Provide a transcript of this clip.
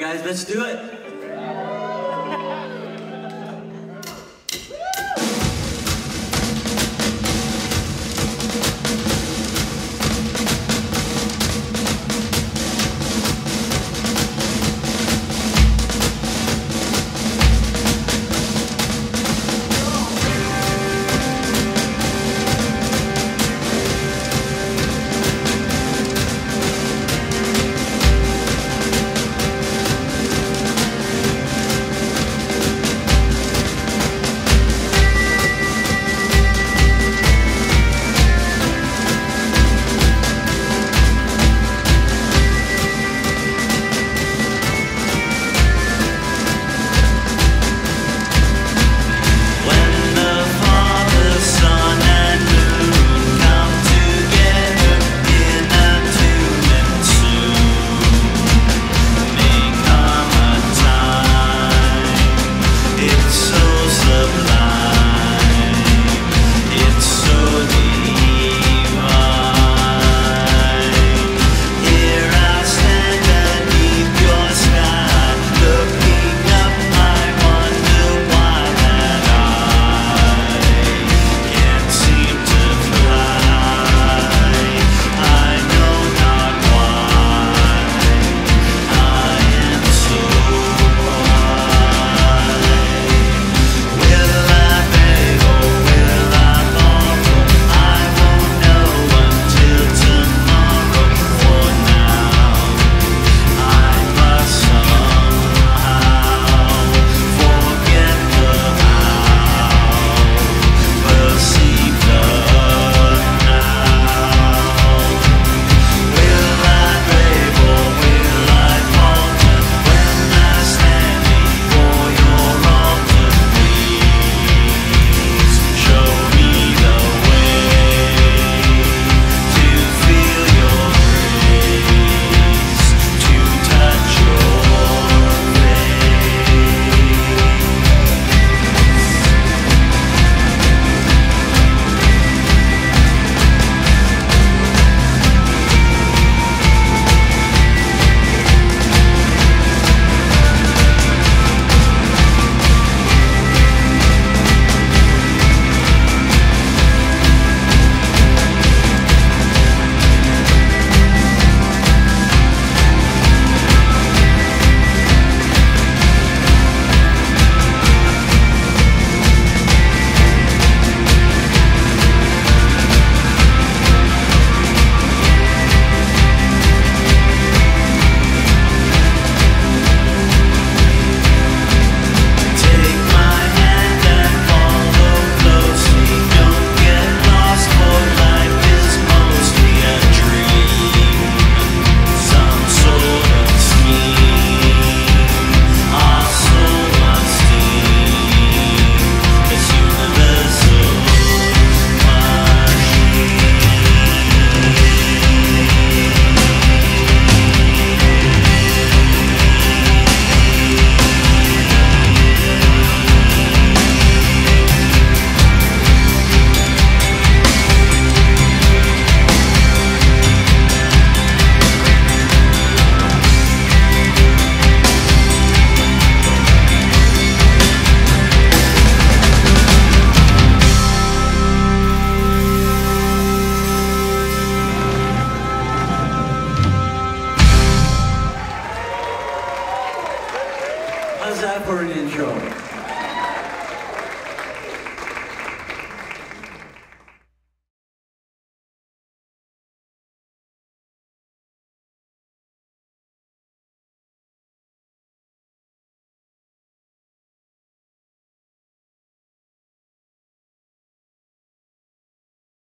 guys. Let's do it. that for an intro.